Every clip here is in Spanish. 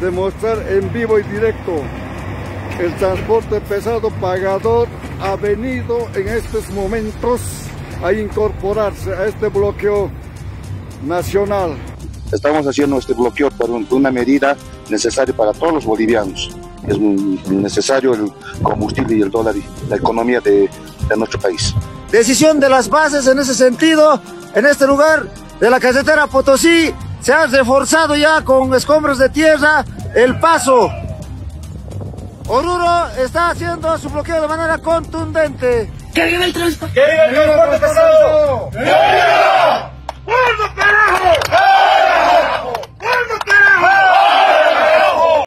demostrar en vivo y directo. El transporte pesado pagador ha venido en estos momentos a incorporarse a este bloqueo nacional. Estamos haciendo este bloqueo por una medida necesaria para todos los bolivianos. Es necesario el combustible y el dólar y la economía de, de nuestro país. Decisión de las bases en ese sentido, en este lugar de la carretera Potosí, se ha reforzado ya con escombros de tierra el paso. Oruro está haciendo su bloqueo de manera contundente. ¡Que viva el transporte! ¡Que viva el transporte pesado! ¡Que viva! ¡Cuándo carajo! ¡Carajo! ¡Cuándo carajo!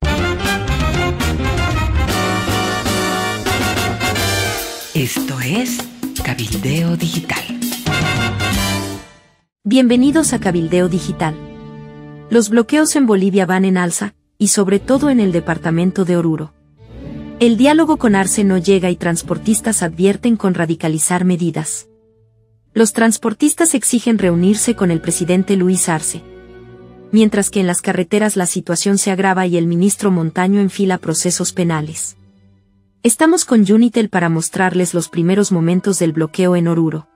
Esto es Cabildeo Digital. Bienvenidos a Cabildeo Digital. Los bloqueos en Bolivia van en alza, y sobre todo en el departamento de Oruro. El diálogo con Arce no llega y transportistas advierten con radicalizar medidas. Los transportistas exigen reunirse con el presidente Luis Arce. Mientras que en las carreteras la situación se agrava y el ministro Montaño enfila procesos penales. Estamos con Unitel para mostrarles los primeros momentos del bloqueo en Oruro.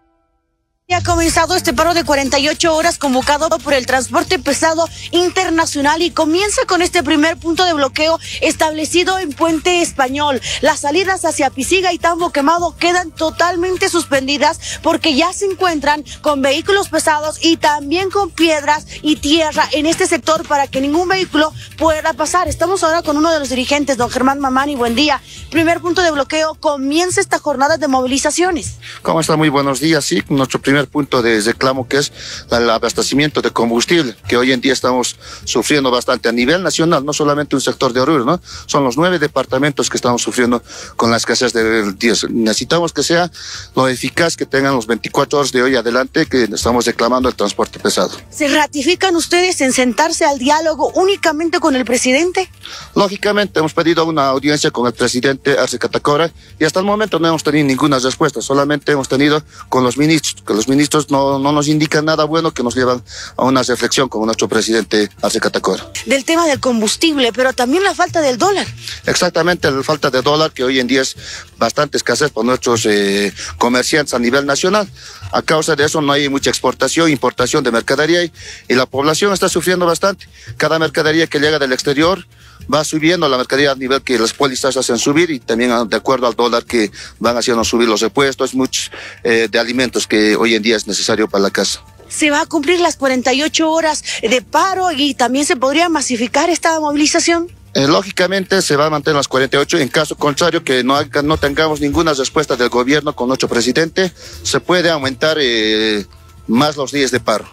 Ha comenzado este paro de 48 horas convocado por el transporte pesado internacional y comienza con este primer punto de bloqueo establecido en Puente Español. Las salidas hacia Pisiga y Tambo Quemado quedan totalmente suspendidas porque ya se encuentran con vehículos pesados y también con piedras y tierra en este sector para que ningún vehículo pueda pasar. Estamos ahora con uno de los dirigentes, don Germán Mamani. Buen día. Primer punto de bloqueo, comienza esta jornada de movilizaciones. ¿Cómo está? Muy buenos días. Sí, nuestro primer punto de reclamo que es el abastecimiento de combustible, que hoy en día estamos sufriendo bastante a nivel nacional, no solamente un sector de Oruro, ¿no? Son los nueve departamentos que estamos sufriendo con la escasez de diésel. Necesitamos que sea lo eficaz que tengan los 24 horas de hoy adelante que estamos reclamando el transporte pesado. ¿Se ratifican ustedes en sentarse al diálogo únicamente con el presidente? Lógicamente, hemos pedido una audiencia con el presidente Arce Catacora y hasta el momento no hemos tenido ninguna respuesta, solamente hemos tenido con los ministros, que los ministros no, no nos indican nada bueno que nos llevan a una reflexión con nuestro presidente Arce Catacora. Del tema del combustible, pero también la falta del dólar. Exactamente, la falta de dólar que hoy en día es bastante escasez por nuestros eh, comerciantes a nivel nacional. A causa de eso no hay mucha exportación, importación de mercadería y, y la población está sufriendo bastante. Cada mercadería que llega del exterior va subiendo la mercadería a nivel que las pólizas hacen subir y también de acuerdo al dólar que van haciendo subir los repuestos, muchos eh, de alimentos que hoy en día es necesario para la casa. Se va a cumplir las 48 horas de paro y también se podría masificar esta movilización. Eh, lógicamente se va a mantener las 48. En caso contrario, que no, no tengamos ninguna respuesta del gobierno con nuestro presidente, se puede aumentar eh, más los días de paro.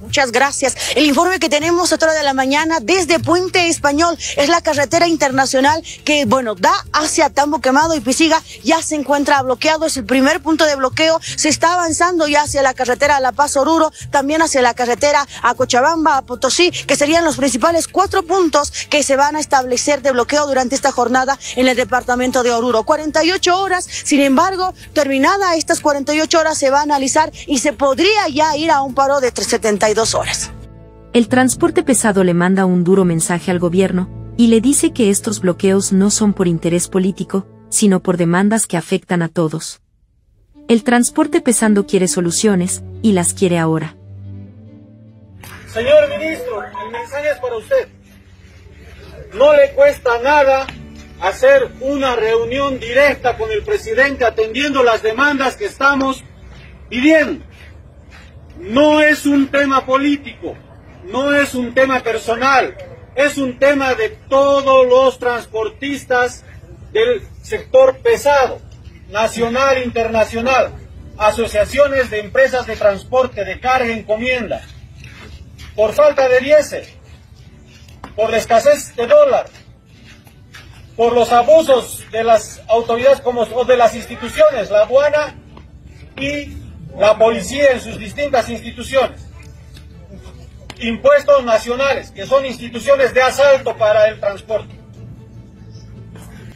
Muchas gracias. El informe que tenemos a hora de la mañana desde Puente Español es la carretera internacional que, bueno, da hacia Tambo Quemado y Pisiga. Ya se encuentra bloqueado. Es el primer punto de bloqueo. Se está avanzando ya hacia la carretera La Paz Oruro, también hacia la carretera a Cochabamba, a Potosí, que serían los principales cuatro puntos que se van a establecer de bloqueo durante esta jornada en el departamento de Oruro. 48 horas. Sin embargo, terminada estas 48 horas se va a analizar y se podría ya ir a un paro de 372 horas. El transporte pesado le manda un duro mensaje al gobierno, y le dice que estos bloqueos no son por interés político, sino por demandas que afectan a todos. El transporte pesando quiere soluciones, y las quiere ahora. Señor ministro, el mensaje es para usted. No le cuesta nada hacer una reunión directa con el presidente atendiendo las demandas que estamos pidiendo. No es un tema político, no es un tema personal, es un tema de todos los transportistas del sector pesado, nacional internacional, asociaciones de empresas de transporte de carga encomienda, por falta de diésel, por la escasez de dólar, por los abusos de las autoridades como, o de las instituciones, la aduana y la policía en sus distintas instituciones, impuestos nacionales, que son instituciones de asalto para el transporte.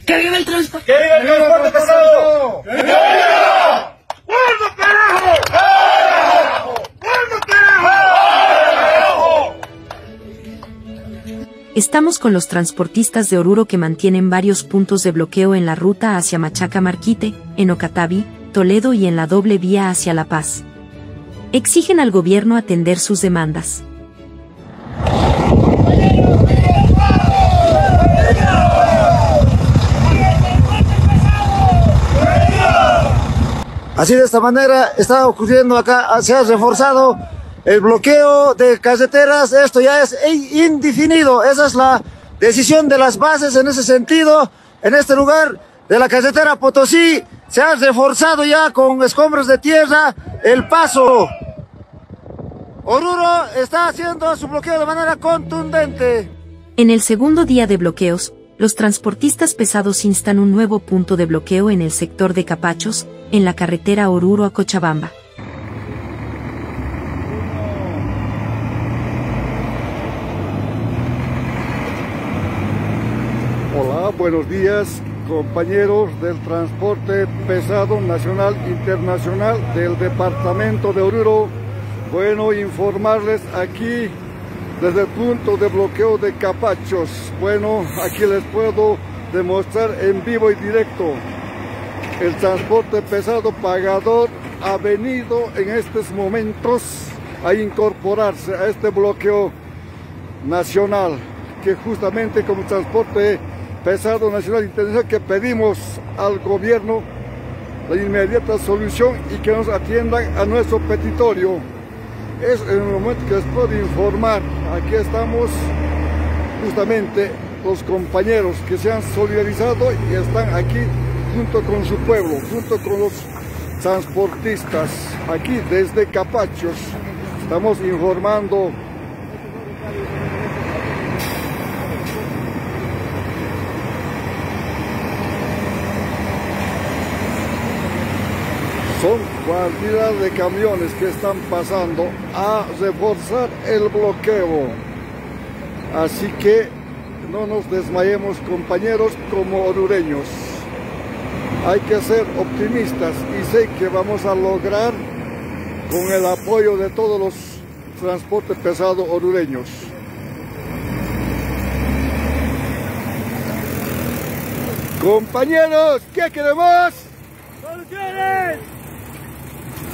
¡Que viva el transporte! ¡Que viva el transporte pesado! ¡Que viva! ¡Cuándo carajo! ¡Carajo! ¡Cuándo carajo! Estamos con los transportistas de Oruro que mantienen varios puntos de bloqueo en la ruta hacia Machaca Marquite, en Ocataví, Toledo y en la doble vía hacia La Paz. Exigen al gobierno atender sus demandas. Así de esta manera está ocurriendo acá, se ha reforzado el bloqueo de carreteras, esto ya es indefinido, esa es la decisión de las bases en ese sentido, en este lugar de la carretera Potosí, se ha reforzado ya con escombros de tierra el paso. Oruro está haciendo su bloqueo de manera contundente. En el segundo día de bloqueos, los transportistas pesados instan un nuevo punto de bloqueo en el sector de Capachos, en la carretera Oruro a Cochabamba. Hola, buenos días compañeros del transporte pesado nacional internacional del departamento de Oruro. Bueno, informarles aquí desde el punto de bloqueo de Capachos. Bueno, aquí les puedo demostrar en vivo y directo el transporte pesado pagador ha venido en estos momentos a incorporarse a este bloqueo nacional que justamente como transporte pesado nacional internacional que pedimos al gobierno la inmediata solución y que nos atiendan a nuestro petitorio es en el momento que les puedo informar. Aquí estamos justamente los compañeros que se han solidarizado y están aquí junto con su pueblo, junto con los transportistas. Aquí desde Capachos estamos informando son cantidad de camiones que están pasando a reforzar el bloqueo. Así que no nos desmayemos compañeros como orureños. Hay que ser optimistas y sé que vamos a lograr con el apoyo de todos los transportes pesados orureños. Compañeros, ¿qué queremos?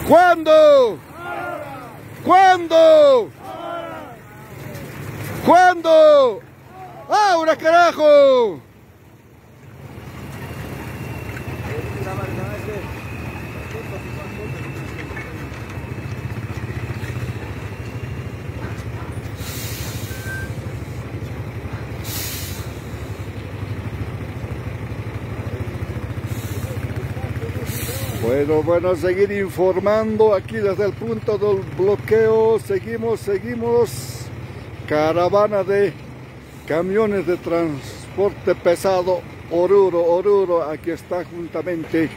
¿Cuándo? ¿Cuándo? ¿Cuándo? ¡Ahora, carajo! Bueno, bueno, seguir informando aquí desde el punto del bloqueo. Seguimos, seguimos. Caravana de camiones de transporte pesado. Oruro, Oruro, aquí está juntamente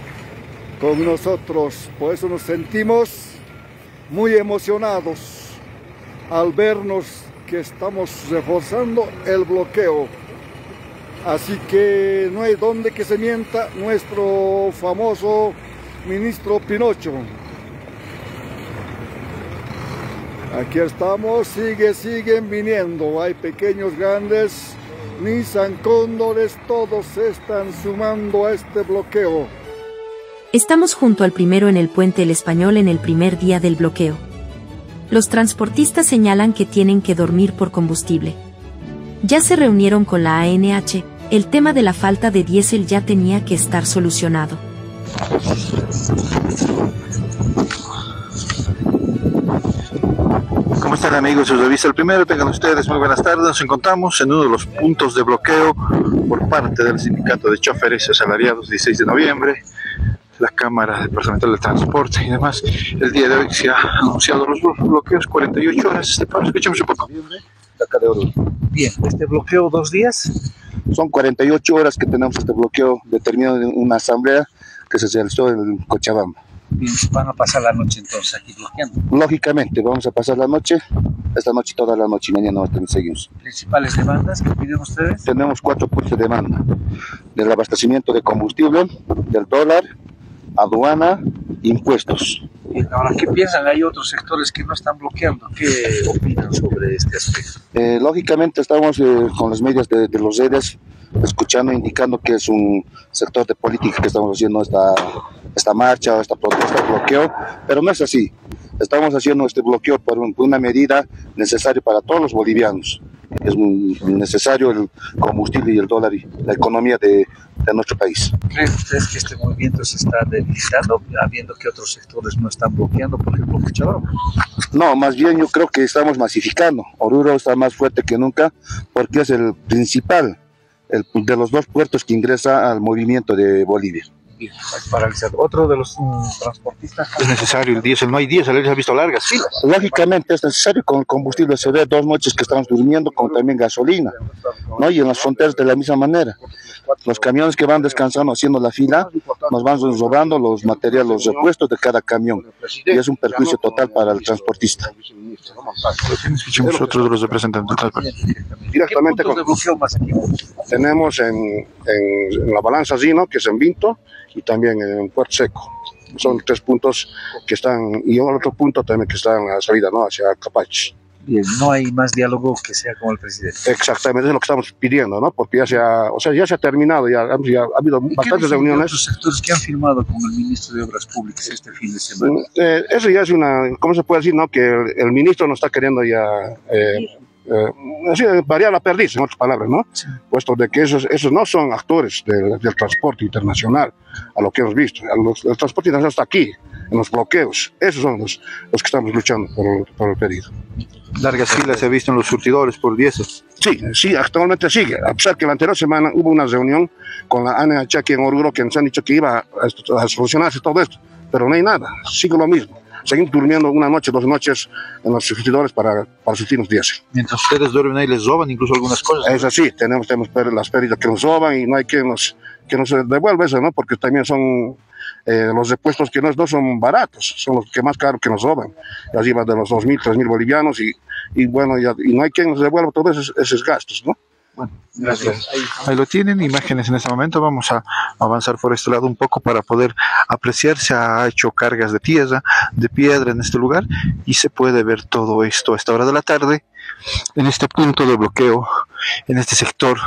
con nosotros. Por eso nos sentimos muy emocionados al vernos que estamos reforzando el bloqueo. Así que no hay donde que se mienta nuestro famoso ministro Pinocho. Aquí estamos, sigue, siguen viniendo. Hay pequeños, grandes, Nissan Cóndores, todos se están sumando a este bloqueo. Estamos junto al primero en el puente El Español en el primer día del bloqueo. Los transportistas señalan que tienen que dormir por combustible. Ya se reunieron con la ANH, el tema de la falta de diésel ya tenía que estar solucionado. ¿Cómo están amigos? Se revisa el primero, tengan ustedes muy buenas tardes. Nos encontramos en uno de los puntos de bloqueo por parte del Sindicato de Choferes Asalariados 16 de noviembre, la Cámara Departamental de Transporte y demás. El día de hoy se ha anunciado los bloqueos, 48 horas. Este paro, escuchemos un poco. Acá de. Bien, este bloqueo dos días. Son 48 horas que tenemos este bloqueo determinado en una asamblea que se realizó en Cochabamba. Van a pasar la noche entonces aquí bloqueando. Lógicamente, vamos a pasar la noche, esta noche toda la noche y mañana seguimos. ¿Principales demandas que piden ustedes? Tenemos cuatro puntos de demanda, del abastecimiento de combustible, del dólar, aduana, impuestos. ahora, ¿qué piensan? Hay otros sectores que no están bloqueando. ¿Qué opinan sobre este aspecto? Eh, lógicamente estamos eh, con los medios de, de los redes escuchando, indicando que es un sector de política que estamos haciendo esta, esta marcha, esta protesta, bloqueo, pero no es así. Estamos haciendo este bloqueo por, un- por una medida necesaria para todos los bolivianos. Es necesario el combustible y el dólar y la economía de, de nuestro país. ¿Creen ustedes que este movimiento se está debilitando, habiendo que otros sectores no están bloqueando, por ejemplo, Cochabamba? No, más bien yo creo que estamos masificando. Oruro está más fuerte que nunca porque es el principal el, de los dos puertos que ingresa al movimiento de Bolivia. Paralizado. Otro de los mm, transportistas. Es necesario el diésel, no hay diésel, él ha visto largas filas. Lógicamente es necesario con el combustible, se ve dos noches que estamos durmiendo con también gasolina, ¿no? Y en las fronteras de la misma manera. Los camiones que van descansando haciendo la fila nos van robando los materiales, los repuestos de cada camión. Y es un perjuicio total para el transportista. Escuchemos otro de los representantes. Directamente ¿Qué puntos con-? Tenemos en, en- en la balanza Zino, que es en Vinto, y también en Puerto Seco. Son tres puntos que están, y otro punto también que está en la salida, ¿no? Hacia Capaches. Bien, no hay más diálogo que sea con el presidente. Exactamente, es lo que estamos pidiendo, ¿no? Porque ya se ha, o sea, ya se ha terminado, ya, ha- ya ha habido ¿Y qué bastantes reuniones. otros sectores que han firmado con el ministro de Obras Públicas este fin de semana? Eh, eso ya es una, ¿cómo se puede decir, no? Que el, el ministro no está queriendo ya eh, eh, así, variar la perdiz, en otras palabras, ¿no? Puesto de que esos, esos no son actores del, del transporte internacional, a lo que hemos visto. Los- el transporte internacional está aquí, en los bloqueos. Esos son los, los que estamos luchando por, por el pedido. Largas filas se ha visto en los surtidores por diésel. Sí, sí, actualmente sigue. A pesar que la anterior semana hubo una reunión con la ANH aquí en Oruro que nos han dicho que iba a, a solucionarse todo esto, pero no hay nada, sigue lo mismo. Seguimos durmiendo una noche, dos noches en los surtidores para, para surtirnos diésel. Mientras ustedes duermen ahí les roban incluso algunas cosas. Es así, tenemos, tenemos las pérdidas que nos roban y no hay quien nos, que nos devuelva eso, ¿no? Porque también son eh, los repuestos que no, no son baratos, son los que más caros que nos roban. Y así va de los 2.000, 3.000 bolivianos y, y bueno, ya- y no hay quien nos devuelva todos esos, esos gastos, ¿no? Gracias. Ahí lo tienen, imágenes en este momento. Vamos a avanzar por este lado un poco para poder apreciar. Se ha hecho cargas de tierra, de piedra en este lugar y se puede ver todo esto a esta hora de la tarde en este punto de bloqueo, en este sector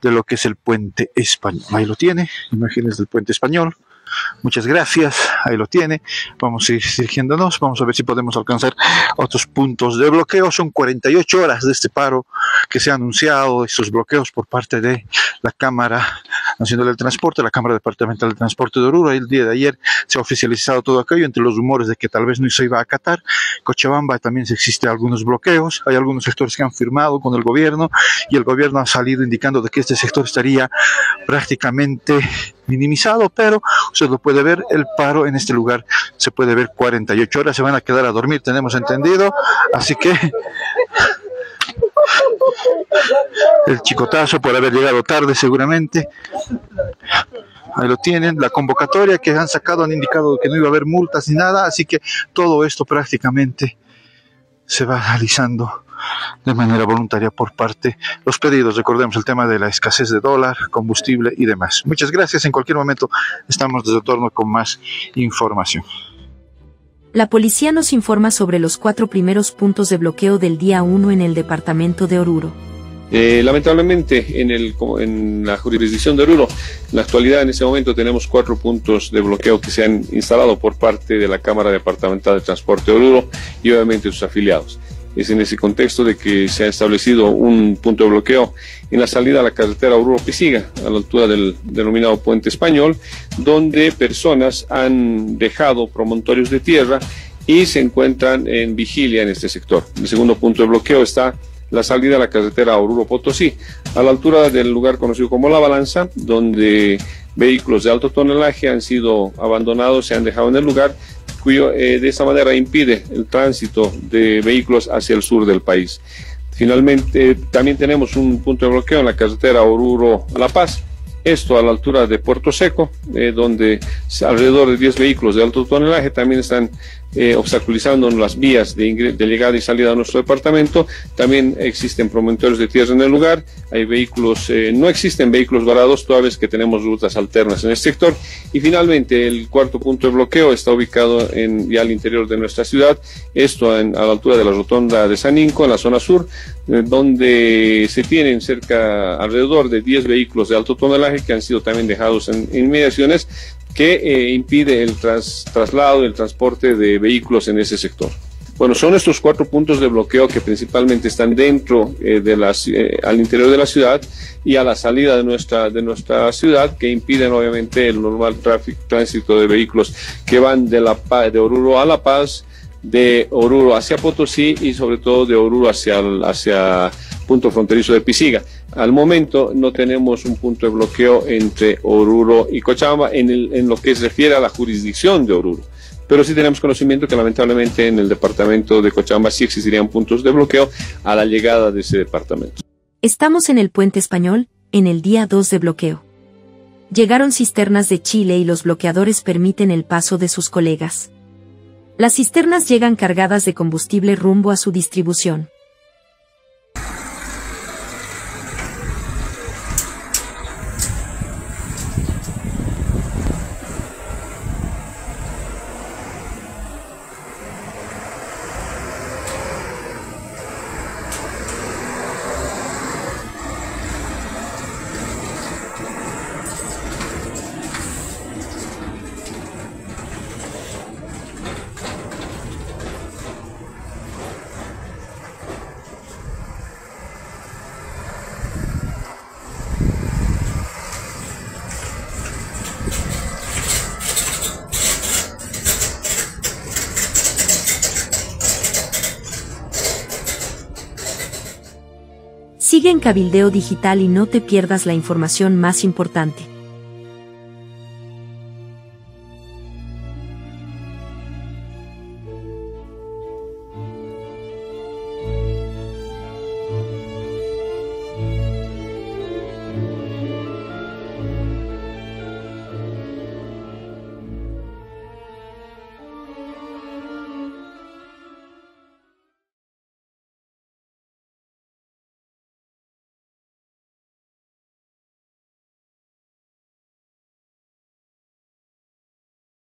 de lo que es el puente español. Ahí lo tiene, imágenes del puente español. Muchas gracias, ahí lo tiene. Vamos a ir dirigiéndonos, vamos a ver si podemos alcanzar otros puntos de bloqueo. Son 48 horas de este paro que se ha anunciado, estos bloqueos por parte de la Cámara Nacional del Transporte, la Cámara Departamental del Transporte de Oruro. El día de ayer se ha oficializado todo aquello entre los rumores de que tal vez no se iba a acatar. Cochabamba también se existen algunos bloqueos, hay algunos sectores que han firmado con el gobierno y el gobierno ha salido indicando de que este sector estaría prácticamente minimizado, pero usted lo puede ver, el paro en este lugar. Se puede ver 48 horas, se van a quedar a dormir, tenemos entendido, así que el chicotazo por haber llegado tarde seguramente. Ahí lo tienen, la convocatoria que han sacado han indicado que no iba a haber multas ni nada, así que todo esto prácticamente se va realizando de manera voluntaria por parte los pedidos. Recordemos el tema de la escasez de dólar, combustible y demás. Muchas gracias. En cualquier momento estamos de retorno con más información. La policía nos informa sobre los cuatro primeros puntos de bloqueo del día 1 en el departamento de Oruro. Eh, lamentablemente, en, el, en la jurisdicción de Oruro, en la actualidad, en este momento, tenemos cuatro puntos de bloqueo que se han instalado por parte de la Cámara Departamental de Transporte de Oruro y obviamente sus afiliados. Es en ese contexto de que se ha establecido un punto de bloqueo en la salida a la carretera Oruro-Pisiga, a la altura del denominado Puente Español, donde personas han dejado promontorios de tierra y se encuentran en vigilia en este sector. El segundo punto de bloqueo está la salida a la carretera Oruro-Potosí, a la altura del lugar conocido como La Balanza, donde vehículos de alto tonelaje han sido abandonados, se han dejado en el lugar, cuyo eh, de esa manera impide el tránsito de vehículos hacia el sur del país. Finalmente, también tenemos un punto de bloqueo en la carretera Oruro-La Paz, esto a la altura de Puerto Seco, eh, donde alrededor de 10 vehículos de alto tonelaje también están eh, obstaculizando las vías de, de, llegada y salida a nuestro departamento. También existen promontorios de tierra en el lugar, hay vehículos, eh, no existen vehículos varados, toda vez que tenemos rutas alternas en el sector. Y finalmente, el cuarto punto de bloqueo está ubicado en, ya al interior de nuestra ciudad, esto a la altura de la rotonda de San Inco, en la zona sur, eh, donde se tienen cerca, alrededor de 10 vehículos de alto tonelaje que han sido también dejados en inmediaciones que eh, impide el traslado y el transporte de vehículos en ese sector. Bueno, son estos cuatro puntos de bloqueo que principalmente están dentro eh, de las, eh, al interior de la ciudad y a la salida de nuestra, de nuestra ciudad que impiden obviamente el normal tráfico, tránsito de vehículos que van de, la, de Oruro a La Paz, de Oruro hacia Potosí y sobre todo de Oruro hacia, hacia punto fronterizo de Pisiga. Al momento no tenemos un punto de bloqueo entre Oruro y Cochabamba en, lo que se refiere a la jurisdicción de Oruro. Pero sí tenemos conocimiento que lamentablemente en el departamento de Cochabamba sí existirían puntos de bloqueo a la llegada de ese departamento. Estamos en el puente español, en el día 2 de bloqueo. Llegaron cisternas de Chile y los bloqueadores permiten el paso de sus colegas. Las cisternas llegan cargadas de combustible rumbo a su distribución. Sigue en Cabildeo Digital y no te pierdas la información más importante.